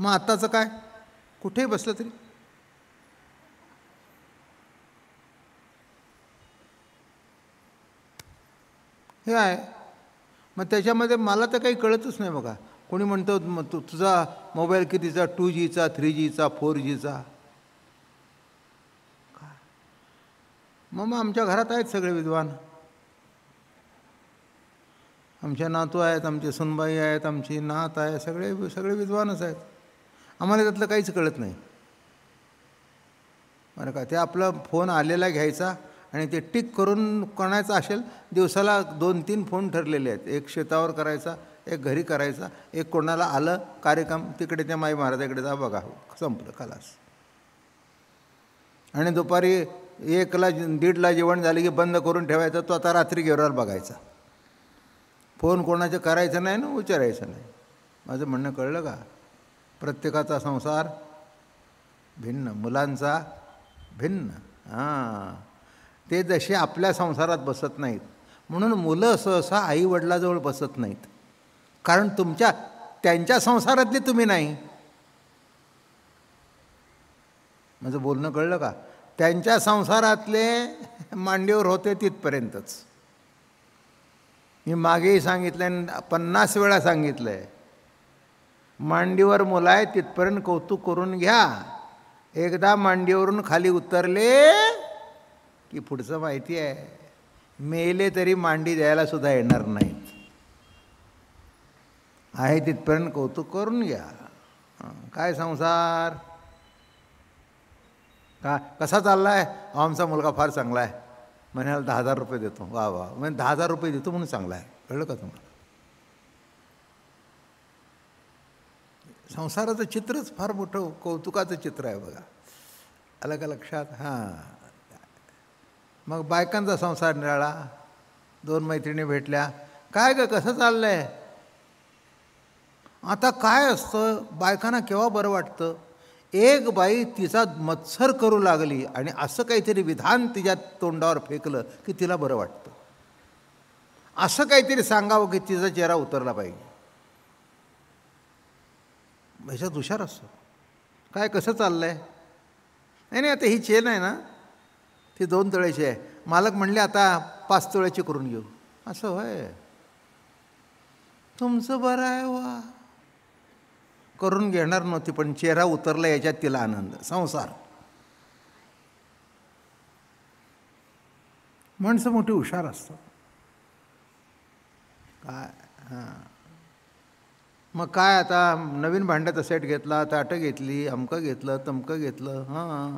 मग आत्ताचं काय? कुठेही बसलं तरी. हे आहे. मग त्याच्यामध्ये मला तर काही कळतच नाही बघा. कोणी म्हणतो मग तू तुझा मोबाईल कितीचा? टू जीचा थ्री जीचा फोर जीचा? मग मग आमच्या घरात आहेत सगळे विद्वान. आमच्या नातू आहेत आमचे सुनबाई आहेत आमची नात आहे सगळे सगळे विद्वानच आहेत. आम्हाला त्यातलं काहीच कळत नाही. बरं का? ते आपला फोन आलेला घ्यायचा आणि ते टिक करून कोणाचा असेल दिवसाला दोन तीन फोन ठरलेले आहेत. एक शेतावर करायचा एक घरी करायचा एक कोणाला आलं कार्यक्रम तिकडे त्या माई महाराजाकडे जा बघा. संपलं खलास. आणि दुपारी एकला दीडला जेवण झालं की बंद करून ठेवायचं तो आता रात्री गेवराला बघायचा. फोन कोणाचं करायचं नाही ना विचारायचं नाही. माझं म्हणणं कळलं का? प्रत्येकाचा संसार भिन्न मुलांचा भिन्न. हां. ते जसे आपल्या संसारात बसत नाहीत म्हणून मुलं सहसा आईवडिलाजवळ बसत नाहीत. कारण तुमच्या त्यांच्या संसारातले तुम्ही नाही. माझं बोलणं कळलं का? त्यांच्या संसारातले मांडीवर होते तिथपर्यंतच. मी मागेही सांगितलं आहे पन्नास वेळा सांगितलं आहे मांडीवर मुलं आहे तिथपर्यंत कौतुक करून घ्या. एकदा मांडीवरून खाली उतरले की पुढचं माहिती आहे. मेले तरी मांडी द्यायला सुद्धा येणार नाहीत. आहे तिथपर्यंत कौतुक करून घ्या. काय संसार? का कसा चालला आहे आमचा मुलगा फार चांगला आहे. महिन्याला दहा हजार रुपये देतो. वा वा. म्हणजे दहा हजार रुपये देतो म्हणून चांगला आहे. कळलं का तुम्हाला? संसाराचं चित्रच फार मोठं कौतुकाचं चित्र आहे बघा. आलं का लक्षात हां. मग बायकांचा संसार निराळा. दोन मैत्रिणी भेटल्या. काय गं कसं चाललं आहे आता काय असतं? बायकांना केव्हा बरं वाटतं? एक बाई तिचा मत्सर करू लागली आणि असं काहीतरी विधान तिच्या तोंडावर फेकलं की तिला बरं वाटतं. असं काहीतरी सांगावं की तिचा चेहरा उतरला पाहिजे. ह्याच्यात हुशार असतो. काय कसं चाललं आहे नाही नाही आता ही चेन आहे ना ती दोन तळ्याची आहे. मालक म्हणले आता पाच तोळ्याची करून घेऊ. असं होय. तुमचं बरं आहे वा. करून घेणार नव्हती पण चेहरा उतरला याच्यात तिला आनंद संसार. माणसं मोठी हुशार असतात. काय हां. मग काय आता नवीन भांड्याचा सेट घेतला ताटं घेतली अमकं घेतलं तमकं घेतलं हां.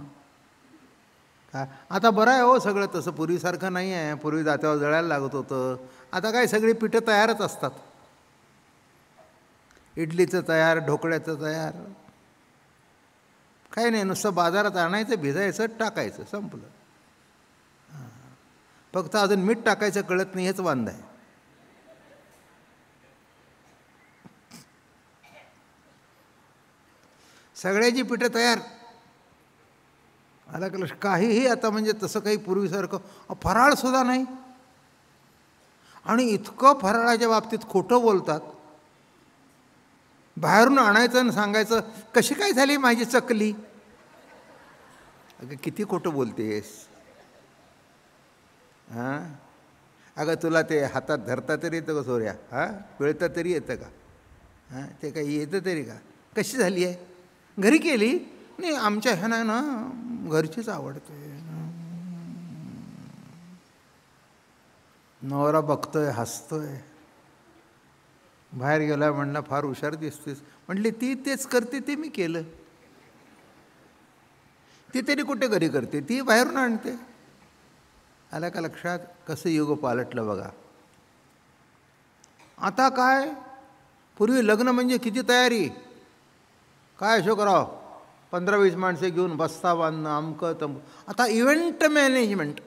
काय? आता बरं आहे हो सगळं तसं पूर्वीसारखं नाही आहे. पूर्वी जात्यावर जळायला लागत होतं. आता काय सगळी पिठं तयारच असतात. इडलीचं तयार ढोकळ्याचं तयार. काही नाही नुसतं बाजारात आणायचं भिजायचं टाकायचं संपलं. फक्त अजून मीठ टाकायचं कळत नाही हेच वांद आहे. सगळ्याची पिठं तयार. आला का काहीही आता म्हणजे तसं काही पूर्वीसारखं फराळसुद्धा नाही. आणि इतकं फराळाच्या बाबतीत खोटं बोलतात. बाहेरून आणायचं आणि सांगायचं कशी काय झाली माझी चकली? अगं किती खोटं बोलतेस. हां? अगं तुला ते हातात धरता तरी येतं का सोऱ्या? हां? पिळता तरी येतं का? हां? ते काही येतं तरी का? कशी झाली आहे? घरी केली नाही आमच्या ह्यानं ना घरचीच आवडते. नवरा बघतोय हसतोय. बाहेर गेला म्हणणं फार हुशार दिसतेस. म्हटली ती तेच करते ते मी केलं. ती तरी कुठे घरी करते? ती बाहेरून आणते. आला का लक्षात? कसं युग पालटलं बघा. आता काय? पूर्वी लग्न म्हणजे किती तयारी? काय अशोकराव पंधरा वीस माणसे घेऊन बस्ता बांधणं अमकं तम आता इव्हेंट मॅनेजमेंट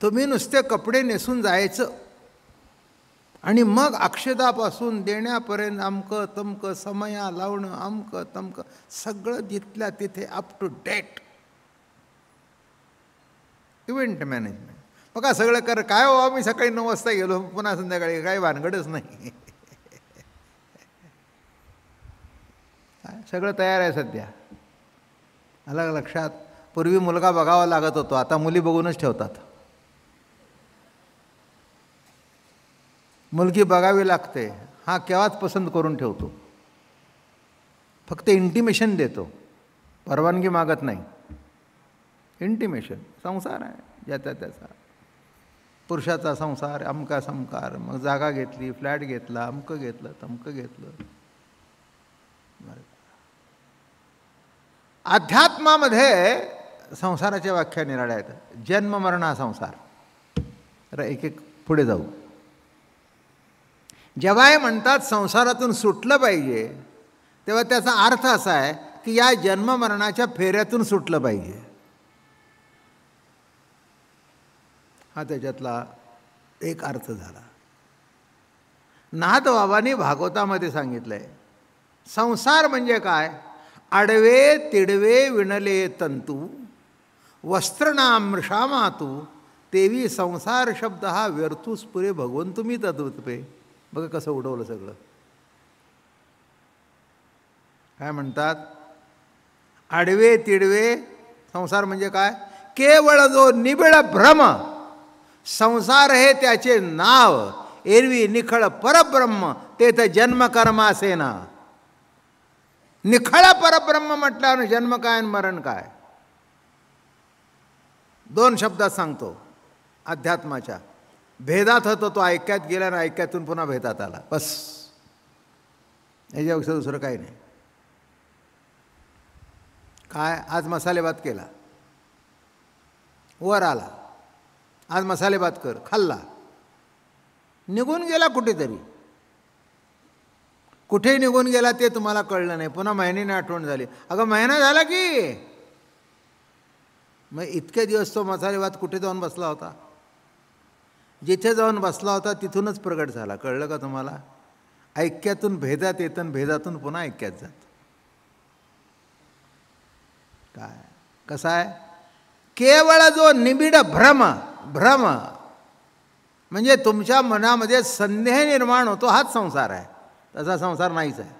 तुम्ही नुसते कपडे नेसून जायचं. आणि मग अक्षदापासून देण्यापर्यंत अमकं तमकं समया लावणं अमकं तमकं सगळं जिथल्या तिथे up to date event management बघा सगळं कर. काय हो मी सकाळी नऊ वाजता गेलो पुन्हा संध्याकाळी. काही भानगडच नाही. सगळं तयार आहे सध्या. आलं लक्षात. पूर्वी मुलगा बघावा लागत होतो आता मुली बघूनच ठेवतात. मुलगी बघावी लागते. हा केव्हाच पसंत करून ठेवतो. फक्त इंटिमेशन देतो. परवानगी मागत नाही. इंटिमेशन संसार आहे. ज्याचा त्याचा. पुरुषाचा संसार अमका संकार मग जागा घेतली फ्लॅट घेतला अमकं घेतलं तमकं घेतलं. अध्यात्मामध्ये संसाराच्या व्याख्या निराळ्या आहेत. जन्म मरण हा संसार. तर एक एक पुढे जाऊ. जेव्हा हे म्हणतात संसारातून सुटलं पाहिजे तेव्हा त्याचा अर्थ असा आहे की या जन्ममरणाच्या फेऱ्यातून सुटलं पाहिजे. हा त्याच्यातला एक अर्थ झाला. नाथबाबांनी भागवतामध्ये सांगितलं आहे संसार म्हणजे काय? आडवे तिडवे विणले तंतू वस्त्रनाम मातू तेवी संसार शब्द हा व्यर्थूस पुरे भगवंत मी तत्वतपे बघा कसं उडवलं सगळं. काय म्हणतात? आडवे तिडवे संसार म्हणजे काय? केवळ जो निबिड भ्रम संसार हे त्याचे नाव एरवी निखळ परब्रह्म ते तर जन्मकर्म असे ना निखळ परब्रह्म म्हटल्यावर जन्म काय आणि मरण काय? दोन शब्दात सांगतो अध्यात्माच्या. भेदात होतो तो ऐक्यात गेला आणि ऐक्यातून पुन्हा भेदात आला. बस. याच्यापेक्षा दुसरं काही नाही. काय? आज मसालेभात केला. वर आला. आज मसाले भात कर खाल्ला. निघून गेला कुठेतरी. कुठे निघून गेला ते तुम्हाला कळलं नाही. पुन्हा महिन्याने आठवण झाली. अगं महिना झाला की? मग इतके दिवस तो मसाले भात कुठे जाऊन बसला होता? जिथे जाऊन बसला होता तिथूनच प्रगट झाला. कळलं का तुम्हाला? ऐक्यातून भेदात येतं भेदातून पुन्हा ऐक्यात जात. काय? कसं आहे? केवळ जो निबिड भ्रम भ्रम. म्हणजे तुमच्या मनामध्ये संदेह निर्माण होतो हाच संसार आहे. तसा संसार नाहीच आहे.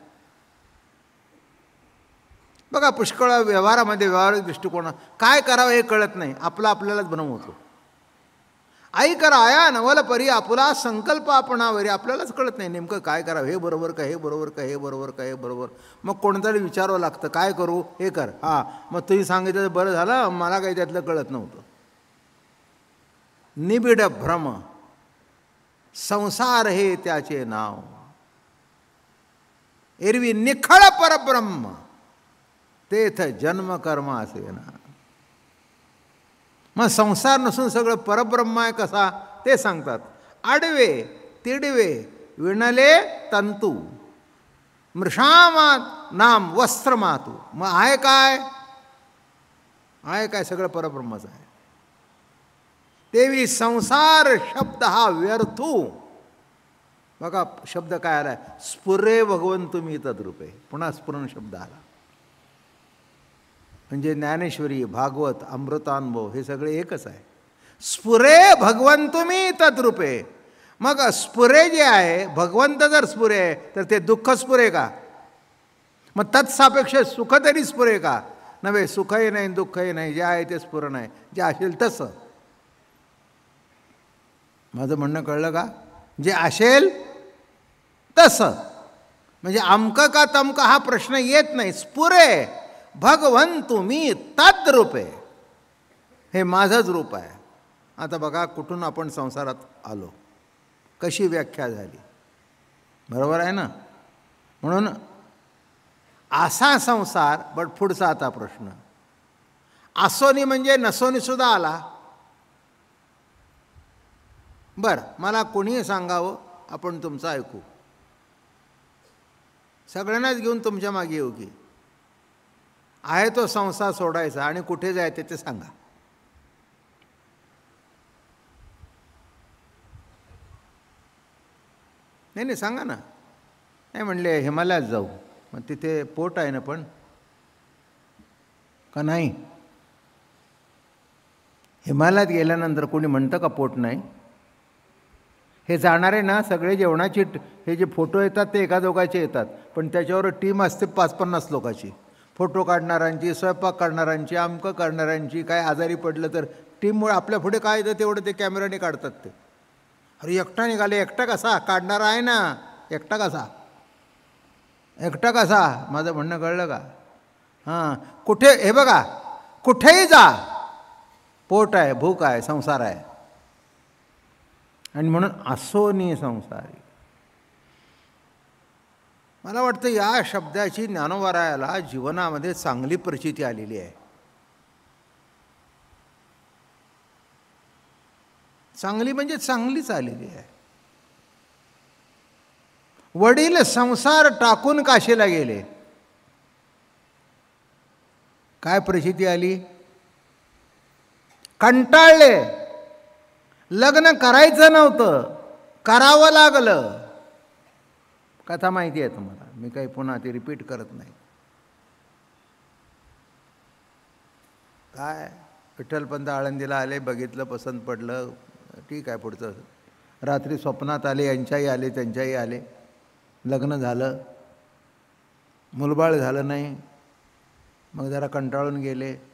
बघा पुष्कळ व्यवहारामध्ये व्यवहारिक दृष्टिकोन काय करावं हे कळत नाही. आपलं आपल्यालाच भ्रम होतो. आई कराया नवल परी आपला संकल्प आपणावरी आपल्यालाच कळत नाही नेमकं काय करावं. हे बरोबर का हे बरोबर का हे बरोबर का हे बरोबर. मग कोणतरी विचारावं लागतं काय करू? हे कर. हां मग तुम्ही सांगितलं बरं झालं मला काही त्यातलं कळत नव्हतं. निबिड भ्रम संसार हे त्याचे नाव. एरवी निखळ परब्रह्म तेथ जन्मकर्म असे ना. मग संसार नसून सगळं परब्रह्म आहे कसा? ते सांगतात. आडवे तिडवे विणले तंतू. मृषामात नाम वस्त्र मातू मग आहे काय? आहे काय सगळं परब्रह्मच आहे. तेवी संसार शब्द हा व्यर्थू. बघा शब्द काय आला स्फुरे भगवंत तुम्ही तद्रूपे पुन्हा स्फुरण शब्द आला. म्हणजे ज्ञानेश्वरी भागवत अमृतानुभव हे सगळे एकच आहे. स्फुरे भगवंतुमी तद्रूपे मग स्फुरे जे आहे भगवंत जर स्फुरे आहे तर ते दुःख स्फुरे का? मग तत्सापेक्ष सुख तरी स्फुरे का? नव्हे सुखही नाही दुःखही नाही जे आहे ते स्फुरण आहे. जे असेल तसं. माझं म्हणणं कळलं का? जे असेल तसं. म्हणजे अमकं का तमकं हा प्रश्न येत नाही. स्फुरे भगवन तुम्ही तद्रूप. आहे हे माझंच रूप आहे. आता बघा कुठून आपण संसारात आलो? कशी व्याख्या झाली? बरोबर आहे ना? म्हणून असा संसार बट पुढचा आता प्रश्न. असोनी म्हणजे नसोनीसुद्धा आला. बरं मला कोणीही सांगावं आपण तुमचं ऐकू. सगळ्यांनाच घेऊन तुमच्या मागे येऊ की. आहे तो संसार सोडायचा आणि कुठे जायचं ते सांगा. नाही नाही सांगा ना. नाही म्हणले हिमालयात जाऊ. मग तिथे पोट आहे ना पण. का नाही? हिमालयात गेल्यानंतर कोणी म्हणतं का पोट नाही? हे जाणारे ना सगळे जेवणाची हे जे फोटो येतात ते एका दोघाचे येतात. पण त्याच्यावर टीम असते पाच पन्नास लोकांची. फोटो काढणाऱ्यांची स्वयंपाक करणाऱ्यांची अमकं करणाऱ्यांची काय आजारी पडलं तर टीममुळे आपल्या पुढे काय येतं तेवढं ते कॅमेराने काढतात ते. अरे एकटा निघाले एकटा कसा? काढणारा आहे ना. एकटा कसा? एकटा कसा? माझं म्हणणं कळलं का? हां. कुठे हे बघा. कुठेही जा. पोट आहे भूक आहे संसार आहे. आणि म्हणून असोनी संसारी. मला वाटतं या शब्दाची ज्ञानोबारायाला जीवनामध्ये चांगली प्रचिती आलेली आहे. चांगली म्हणजे चांगलीच आलेली आहे. वडील संसार टाकून काशीला गेले. काय प्रचिती आली? कंटाळले. लग्न करायचं नव्हतं. करावं लागलं. कथा माहिती आहे तुम्हाला. मी काही पुन्हा ती रिपीट करत नाही. काय? विठ्ठलपंत आळंदीला आले बघितलं पसंत पडलं. ठीक आहे पुढचं. रात्री स्वप्नात आले यांच्याही आले त्यांच्याही आले. लग्न झालं. मुलबाळ झालं नाही. मग जरा कंटाळून गेले.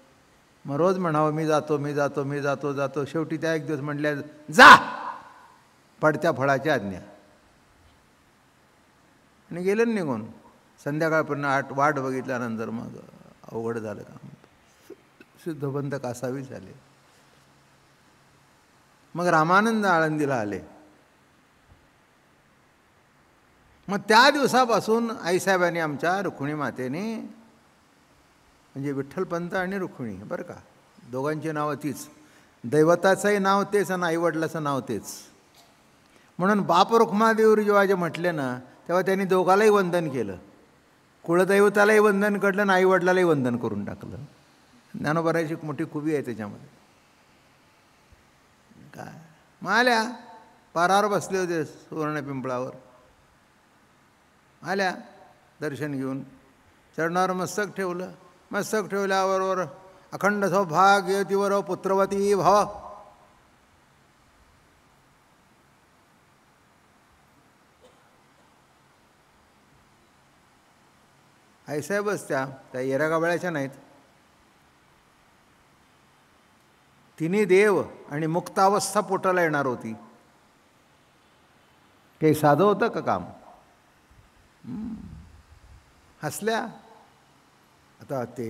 मग रोज म्हणावं मी जातो मी जातो मी जातो जातो. शेवटी त्या एक दिवस म्हटल्या जा! पडत्या फळाची आज्ञा. आणि गेलं निघून. संध्याकाळपर्यंत आठ वाट बघितल्यानंतर मग अवघड झालं काम. शुद्धबंध कासावी झाले. मग रामानंद आळंदीला आले. मग त्या दिवसापासून आईसाहेबांनी आमच्या रुक्मिणी मातेने म्हणजे विठ्ठलपंत आणि रुक्मिणी बरं का? दोघांची नावं तीच. दैवताचंही नाव तेच आणि आईवडिलाचं नाव तेच. म्हणून बाप रुक्मादेवर जेव्हा जे म्हटले ना तेव्हा त्यांनी दोघालाही वंदन केलं. कुळदैवतालाही वंदन कडलं आणि आईवडिलालाही वंदन करून टाकलं. ज्ञानोबराची मोठी खुबी आहे त्याच्यामध्ये. काय? मग आल्या. पारावर बसले होते सुवर्ण पिंपळावर. आल्या. दर्शन घेऊन चरणावर मस्तक ठेवलं. मस्तक ठेवल्याबरोबर अखंड सौभाग्य तिवर पुत्रवती भाव आईसाहेबच त्या त्या येरागावळ्याच्या नाहीत तिने देव आणि मुक्तावस्था पोटाला येणार होती काही साधं होतं का काम हसल्या आता ते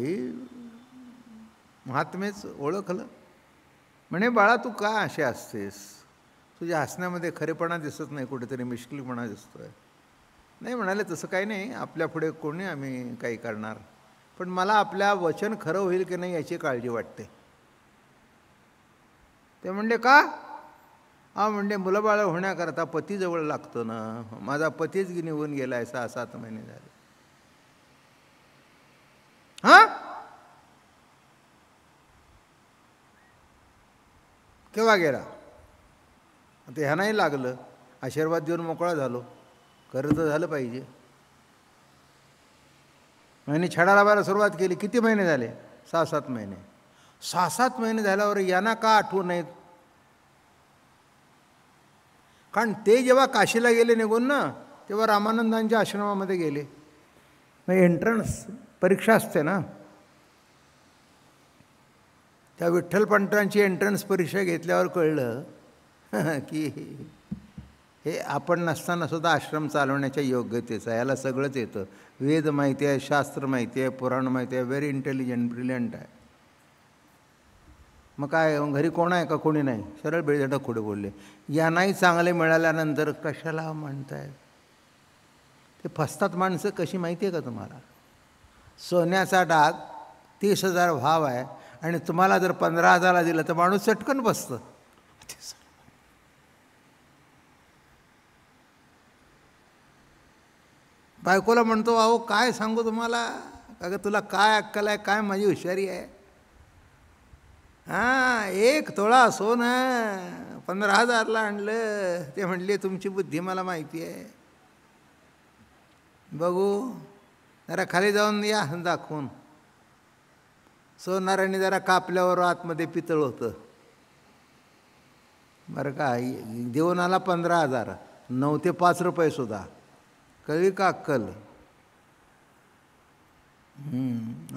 महात्मेच ओळखलं. म्हणे बाळा तू का असे असतेस तुझ्या हसण्यामध्ये खरेपणा दिसत नाही कुठेतरी मिश्किलपणा दिसतोय. नाही म्हणाले तसं काही नाही. आपल्या पुढे कोणी आम्ही काही करणार. पण मला आपल्या वचन खरं होईल की नाही याची काळजी वाटते. ते म्हणले का? हा म्हणजे मुलंबाळं होण्याकरता पतीजवळ लागतो ना. माझा पतीच निघून गेला आहे सहा सात महिने झाले हां केव्हा गेला आता ह्यानाही लागलं. आशीर्वाद देऊन मोकळा झालो. खरं तर झालं पाहिजे. महिने छडाला बारा सुरुवात केली. किती महिने झाले? सहा सात महिने. सहा सात महिने झाल्यावर यांना का आठवू नयेत? कारण ते जेव्हा काशीला गेले निघून ना तेव्हा रामानंदांच्या आश्रमामध्ये गेले. मग एंट्रन्स परीक्षा असते ना? त्या विठ्ठलपंतांची एंट्रन्स परीक्षा घेतल्यावर कळलं की हे आपण नसताना सुद्धा आश्रम चालवण्याच्या योग्यतेचं आहे. याला सगळंच येतं. वेद माहिती आहे शास्त्र माहिती आहे पुराण माहिती आहे व्हेरी इंटेलिजंट ब्रिलियंट आहे. मग काय घरी कोण आहे का कोणी नाही? सरळ बेळजट खोडे बोलले. यांनाही चांगले मिळाल्यानंतर कशाला म्हणताय? ते फसतात माणसं कशी माहिती आहे का तुम्हाला? सोन्याचा डाग तीस हजार भाव आहे. आणि तुम्हाला जर पंधरा हजारला दिलं तर माणूस चटकन बसतं. बायकोला म्हणतो अहो काय सांगू तुम्हाला? का तुला काय अक्कल आहे? काय माझी हुशारी आहे? हां एक तोळा सोनं पंधरा हजारला आणलं. ते म्हणले तुमची बुद्धी मला माहिती आहे. बघू जरा खाली जाऊन या दाखवून. सोनाराने जरा कापल्यावर आतमध्ये पितळ होतं. बरं का देऊन आला पंधरा हजार. नऊ ते पाच रुपये सुद्धा. कळली का अक्कल?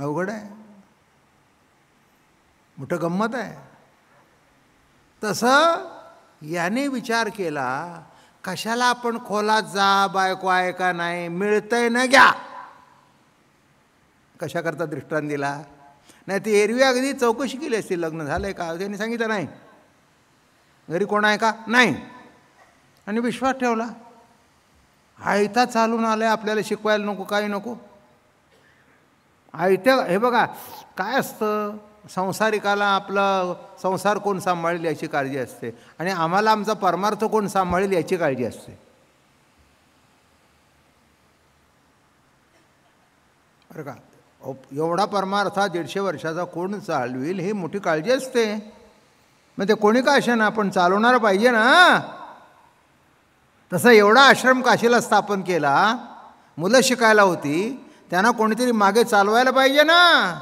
अवघड आहे. मोठं गंमत आहे. तसं याने विचार केला कशाला आपण खोलात जा बायको आहे का नाही मिळतंय ना घ्या. कशाकरता दृष्टांत दिला? नाही ती एरवी अगदी चौकशी केली असती लग्न झालं आहे का? त्यांनी सांगितलं नाही. घरी कोण आहे का? नाही. आणि विश्वास ठेवला. आयता चालून आलं आहे आपल्याला शिकवायला नको काही नको. आयत्या हे बघा काय असतं? संसारिकाला आपला संसार कोण सांभाळेल याची काळजी असते. आणि आम्हाला आमचा परमार्थ कोण सांभाळेल याची काळजी असते. बरं का? एवढा परमार्थ हा दीडशे वर्षाचा कोण चालविल ही मोठी काळजी असते. मग ते कोणी का असे ना आपण चालवणार पाहिजे ना? तसं एवढा आश्रम काशीला स्थापन केला मुलं शिकायला होती त्यांना कोणीतरी मागे चालवायला पाहिजे ना?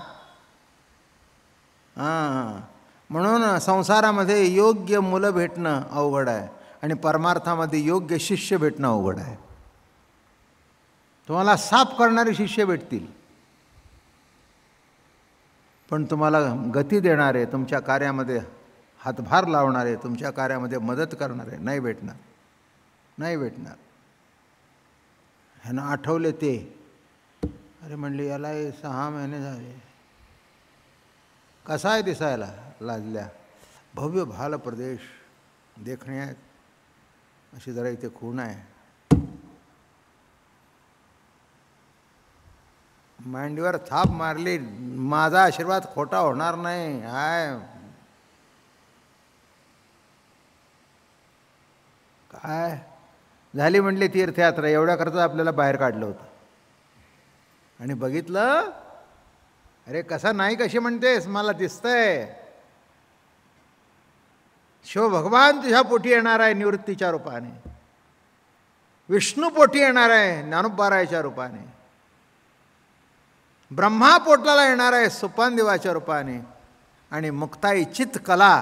हां. म्हणून संसारामध्ये योग्य मुलं भेटणं अवघड आहे आणि परमार्थामध्ये योग्य शिष्य भेटणं अवघड आहे. तुम्हाला साफ करणारे शिष्य भेटतील. पण तुम्हाला गती देणारे तुमच्या कार्यामध्ये हातभार लावणारे तुमच्या कार्यामध्ये मदत करणारे नाही भेटणार. नाही भेटणार. ह्यानं आठवले ते. अरे म्हणले याला सहा महिने झाले. कसा आहे दिसायला लाजल्या. भव्य भाल प्रदेश देखण्यात अशी जरा इथे खूण आहे. मांडीवर थाप मारली माझा आशीर्वाद खोटा होणार नाही हाय. काय? झाली म्हटली तीर्थयात्रा एवढ्याकरता आपल्याला बाहेर काढलं होतं. आणि बघितलं? अरे कसा नाही कशी म्हणतेस मला दिसतंय. शिव भगवान तुझ्या पोटी येणार आहे निवृत्तीच्या रूपाने. विष्णू पोटी येणार आहे ज्ञानोबारायच्या रूपाने. ब्रह्मा पोटाला येणार आहे सुपानदेवाच्या रूपाने आणि मुक्ताई चित कला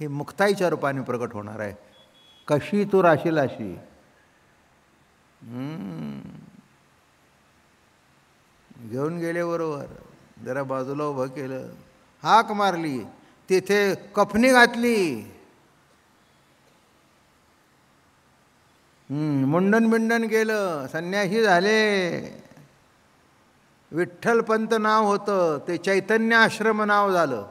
ही मुक्ताईच्या रूपाने प्रकट होणार आहे. कशी तू राशील अशी? घेऊन गेले बरोबर. जरा बाजूला उभं केलं. हाक मारली. तिथे कफनी घातली. मुंडन बिंडन केलं. संन्यासी झाले. विठ्ठलपंत नाव होतं ते चैतन्य आश्रम नाव झालं.